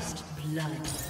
First blood.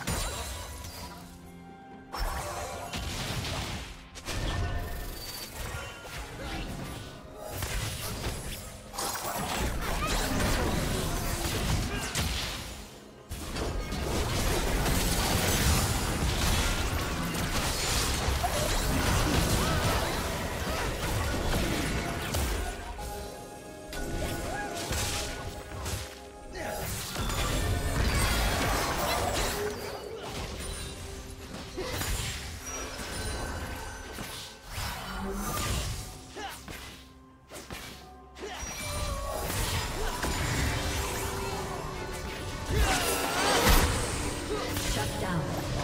Shut down.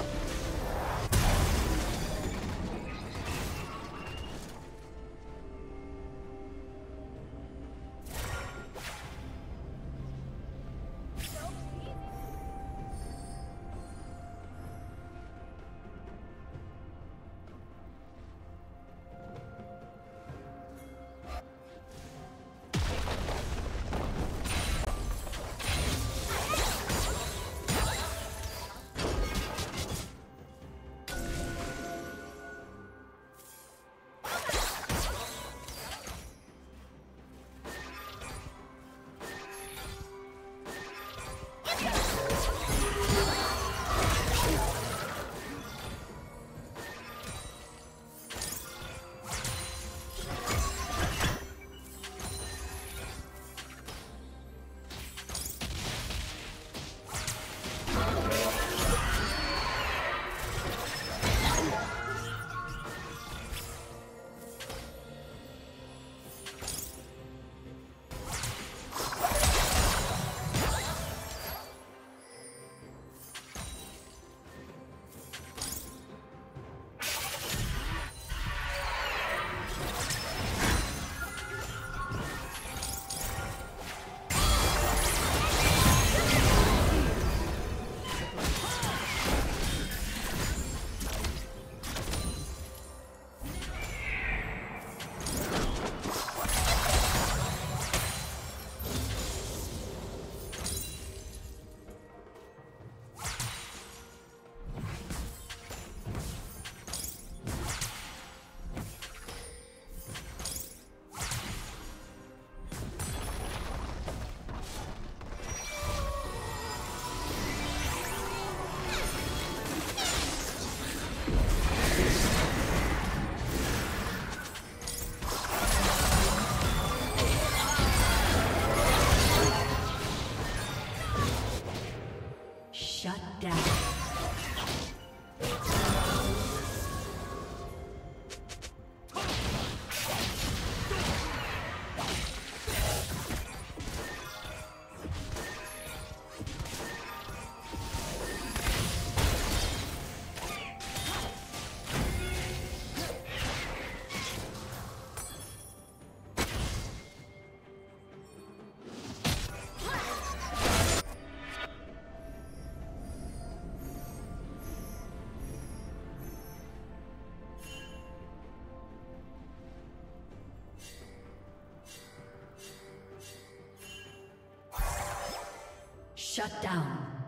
Shut down.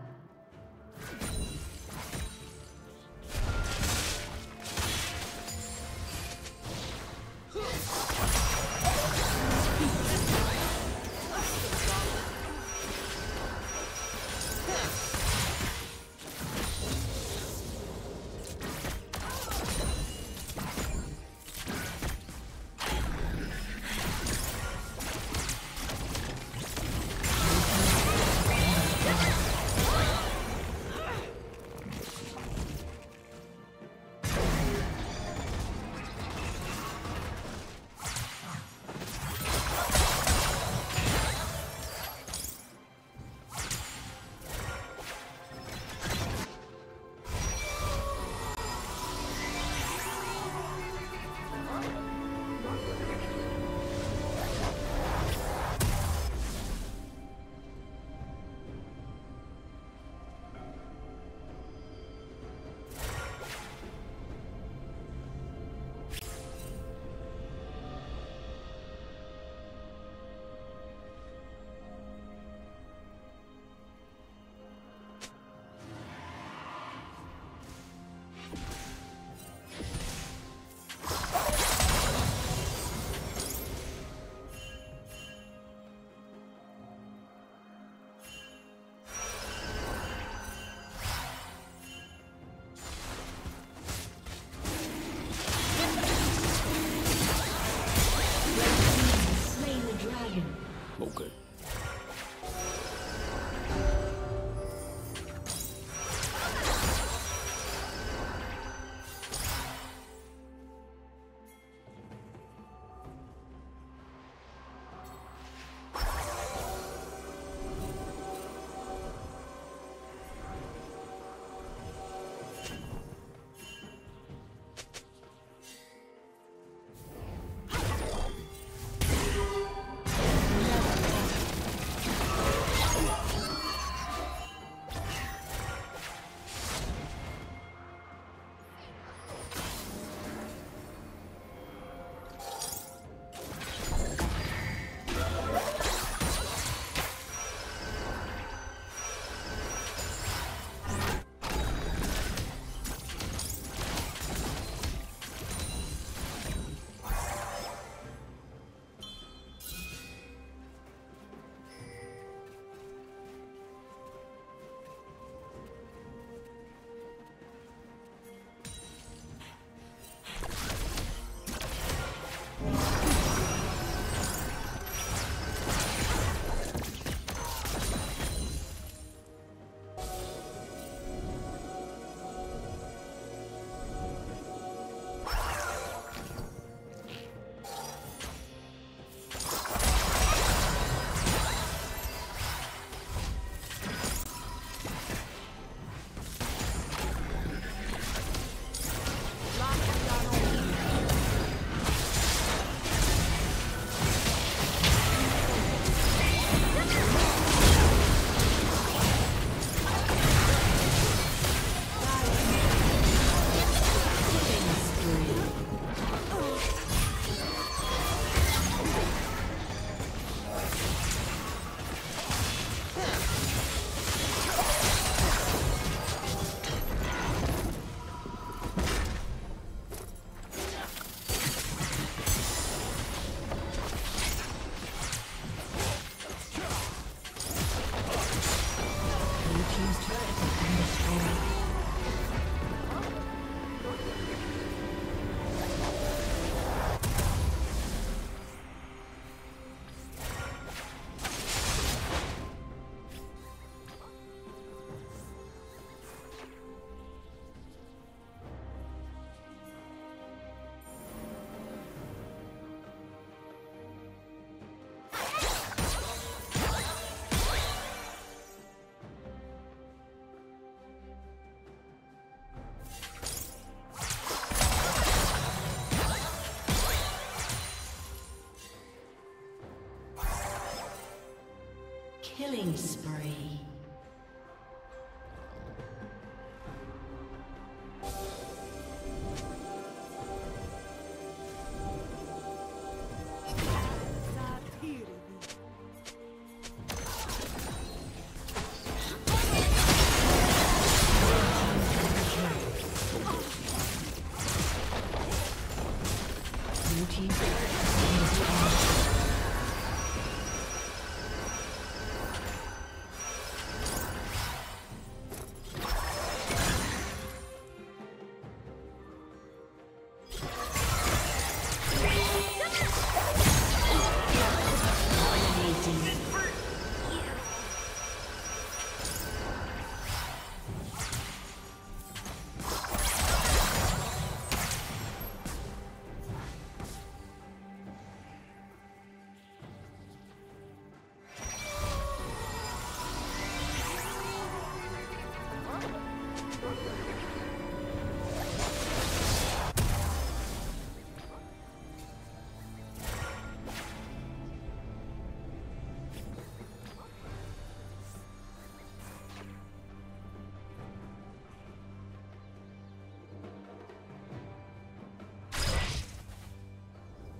Killing spree.